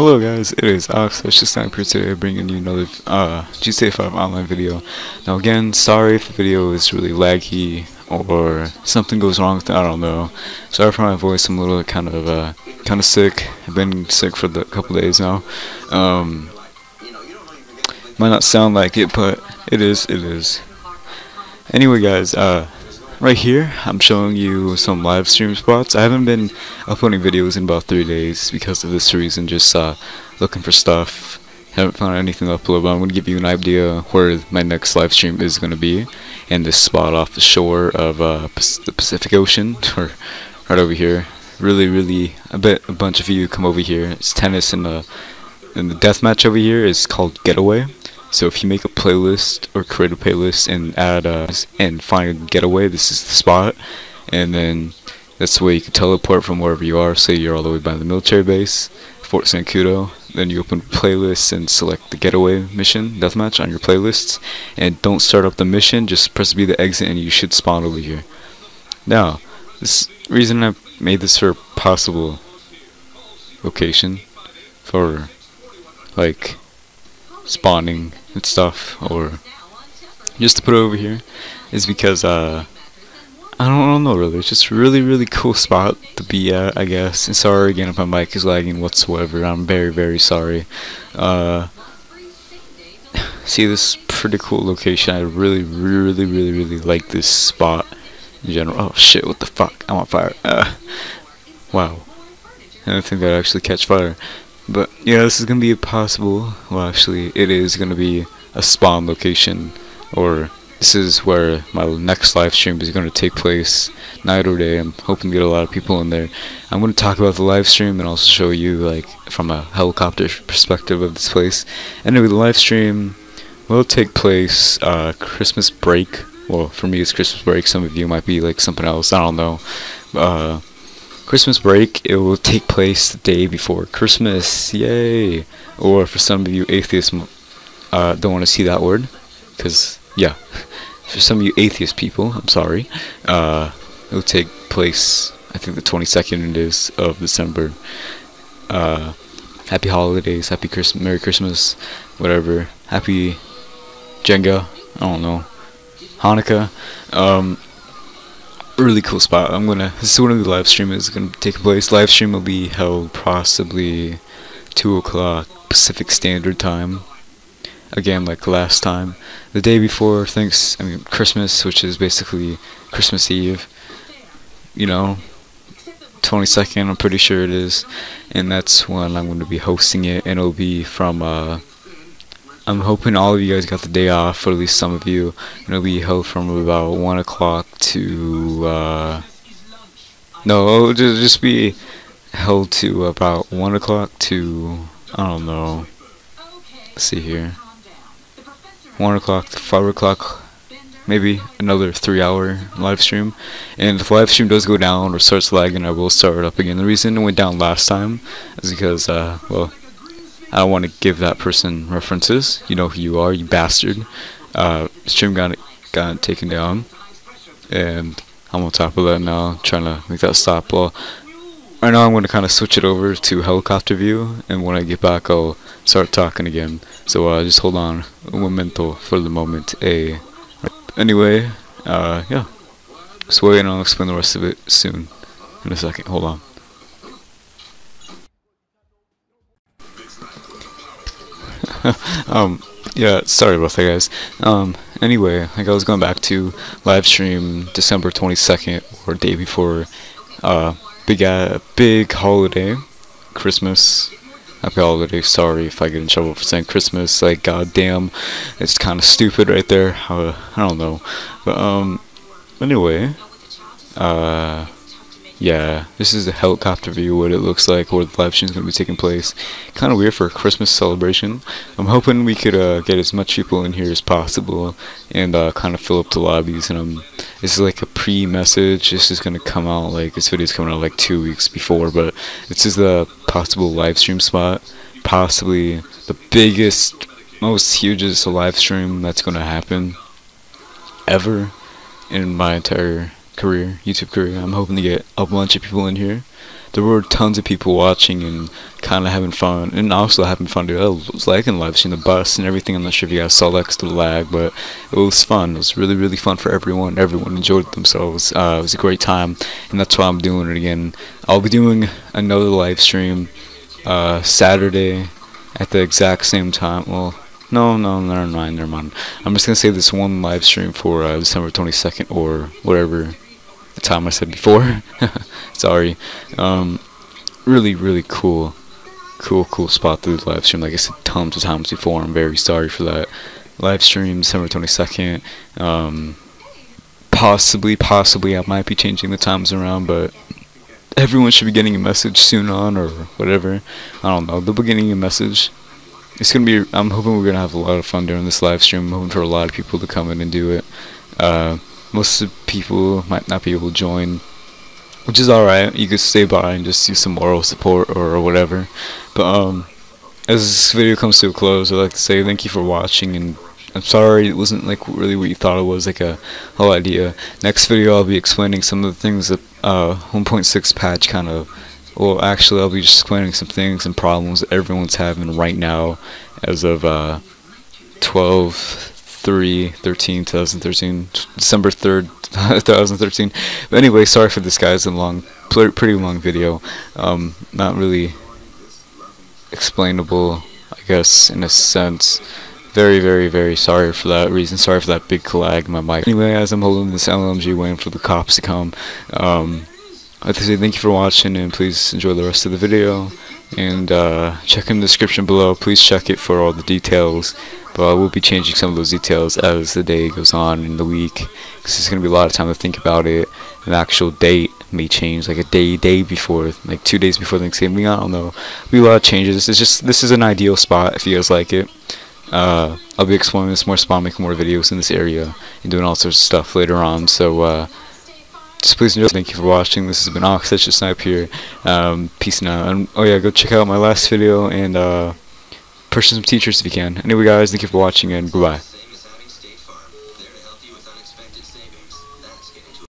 Hello guys, it is Ox Special Sniper today bringing you another uh, GTA 5 online video. Now again, sorry if the video is really laggy or something goes wrong with it, I don't know. Sorry for my voice, I'm a little kind of uh, kind of sick. I've been sick for a couple days now. Um, might not sound like it, but it is, it is. Anyway guys, uh, right here I'm showing you some live stream spots. I haven't been uploading videos in about three days because of this reason just uh, looking for stuff. Haven't found anything to upload but I'm going to give you an idea where my next live stream is going to be. In this spot off the shore of uh, the Pacific Ocean or right over here. Really really I bet a bunch of you come over here. It's tennis and the and the death match over here is called Getaway so if you make a playlist or create a playlist and add uh, and find a getaway, this is the spot. And then that's the way you can teleport from wherever you are. Say you're all the way by the military base, Fort Zancudo. Then you open playlists and select the getaway mission deathmatch on your playlists. And don't start up the mission, just press B to exit and you should spawn over here. Now, this reason I made this for possible location for like spawning and stuff, or just to put it over here, is because uh, I don't, I don't know really. It's just really really cool spot to be at, I guess. And sorry again if my mic is lagging whatsoever. I'm very very sorry. Uh, see this pretty cool location. I really really really really like this spot in general. Oh shit! What the fuck? I'm on fire. Uh, wow. I don't think that actually catch fire. But yeah, this is gonna be a possible. Well, actually, it is gonna be a spawn location, or this is where my next live stream is gonna take place, night or day. I'm hoping to get a lot of people in there. I'm gonna talk about the live stream and also show you like from a helicopter perspective of this place. Anyway, the live stream will take place uh, Christmas break. Well, for me, it's Christmas break. Some of you might be like something else. I don't know. Uh, Christmas break, it will take place the day before Christmas. Yay! Or for some of you atheists, uh, don't want to see that word, because yeah, for some of you atheist people, I'm sorry. Uh, it will take place. I think the 22nd it is of December. Uh, happy holidays, happy Christmas, Merry Christmas, whatever. Happy Jenga. I don't know. Hanukkah. Um, really cool spot. I'm gonna. This is when the live stream is gonna take place. Live stream will be held possibly two o'clock Pacific Standard Time. Again, like last time, the day before thanks. I mean Christmas, which is basically Christmas Eve. You know, 22nd. I'm pretty sure it is, and that's when I'm to be hosting it, and it'll be from uh, I'm hoping all of you guys got the day off, or at least some of you. And it'll be held from about 1 o'clock to, uh, no, it'll just be held to about 1 o'clock to, I don't know, let's see here, 1 o'clock to 5 o'clock, maybe another 3 hour live stream. And if the live stream does go down or starts lagging, I will start it up again. The reason it went down last time is because, uh, well, I don't want to give that person references. You know who you are, you bastard. Uh, stream got got taken down, and I'm on top of that now, trying to make that stop. Well, right now I'm going to kind of switch it over to helicopter view, and when I get back, I'll start talking again. So uh, just hold on, un momento for the moment. A anyway, uh, yeah. Wait, and I'll explain the rest of it soon. In a second. Hold on. um, yeah, sorry about that, guys. Um, anyway, like I was going back to live stream December 22nd or day before, uh, big uh, big holiday, Christmas. Happy holiday. Sorry if I get in trouble for saying Christmas. Like, goddamn, it's kind of stupid right there. Uh, I don't know, but um, anyway, uh yeah, this is a helicopter view what it looks like where the live stream is going to be taking place. Kind of weird for a Christmas celebration. I'm hoping we could uh, get as much people in here as possible and uh, kind of fill up the lobbies. And um, this is like a pre-message. This is going to come out like this video is coming out like two weeks before, but this is the possible live stream spot, possibly the biggest, most hugest live stream that's going to happen ever in my entire career, YouTube career. I'm hoping to get a bunch of people in here. there were tons of people watching and kind of having fun, and also having fun too. I was liking live stream the bus and everything. I'm not sure if you guys saw that 'cause of the lag, but it was fun. It was really really fun for everyone. Everyone enjoyed themselves. Uh, it was a great time, and that's why I'm doing it again. I'll be doing another live stream uh, Saturday at the exact same time. Well. No, no, never mind, never mind. I'm just gonna say this one live stream for uh, December 22nd or whatever time I said before. Sorry. Um, really, really cool, cool, cool spot through the live stream. Like I said tons of times before. I'm very sorry for that. Live stream December 22nd. Um, possibly, possibly I might be changing the times around, but everyone should be getting a message soon on or whatever. I don't know. They'll be getting a message it's gonna be. I'm hoping we're gonna have a lot of fun during this live stream. I'm hoping for a lot of people to come in and do it. Uh, most people might not be able to join, which is alright. You could stay by and just use some moral support or whatever. But um, as this video comes to a close, I'd like to say thank you for watching and. I'm sorry it wasn't like really what you thought it was, like a whole idea. Next video I'll be explaining some of the things that uh, 1.6 patch kind of well, actually, I'll be just explaining some things and problems that everyone's having right now as of uh, 12 3 13 2013 December 3rd 2013 but anyway sorry for this guys. A long pretty long video. Um, not really explainable I guess in a sense. Very very very sorry for that reason. Sorry for that big lag in my mic. Anyway as I'm holding this LMG waiting for the cops to come um, I'd like to say thank you for watching and please enjoy the rest of the video and uh, check in the description below. Please check it for all the details. But I will be changing some of those details as the day goes on in the week because there's going to be a lot of time to think about it. An actual date may change like a day day before like two days before Thanksgiving I don't know. There'll be a lot of changes. It's just this is an ideal spot if you guys like it. Uh, I'll be exploring this more spot making more videos in this area and doing all sorts of stuff later on. So uh, just please enjoy. Thank you for watching. This has been Oxygen Snipe here. Um, peace now. And oh yeah, go check out my last video and uh, purchase some t-shirts if you can. Anyway, guys, thank you for watching and goodbye.